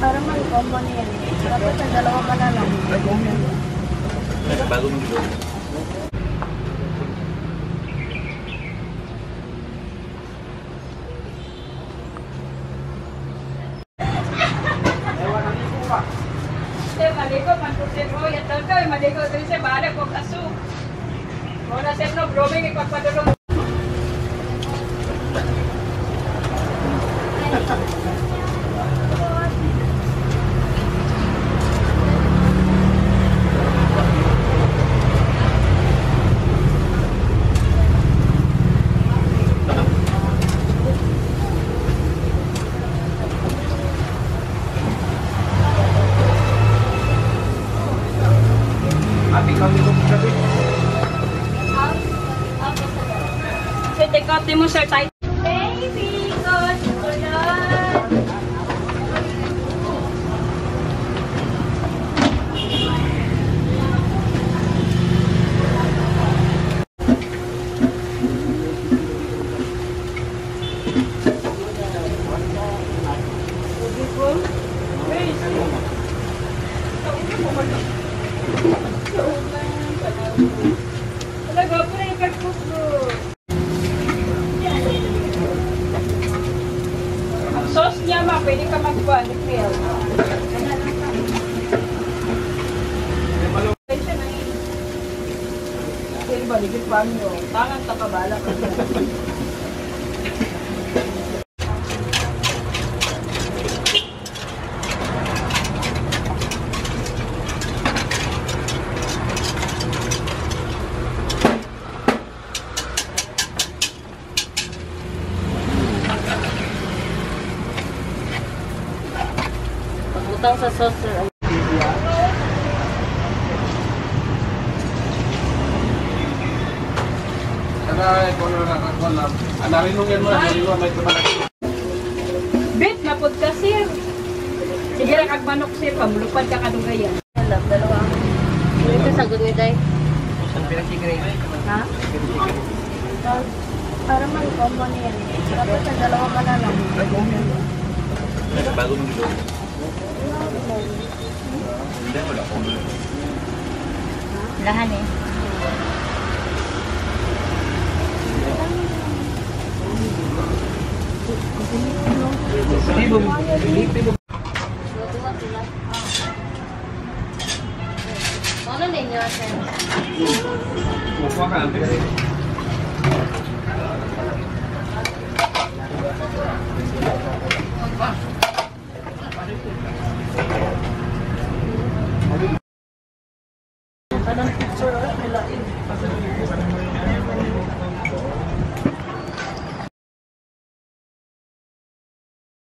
Parang mag-common yan. Dapat ang dalawa ka na lang. Bago mo Madikot rin siya, bala ko kaso. Muna, sir, no, broming, Saya think I'll Baby, Thank you. Talaga po na yung ko. Ang sauce niya, ma, pwede ka magkuha ni Phil. Pero baligid pa niyo. Tangan takabala ka. Pagutang sa sauce, sir. Sana ikaw na nakakakuha lang. Anarin mo yan mo na. Hindi mo may tumalaki. Bet, napod ka, sir. Sige lang, kagmanok, sir. Pamulupad ka kadugayan. Alam, dalawa. Ito sa good ni Day. Ha? Ah, Para man combo niyan. Dapat ang dalawa ka na lang. Bago mo dito. là hai nè đi bùng đi đi bùng Một quá cả.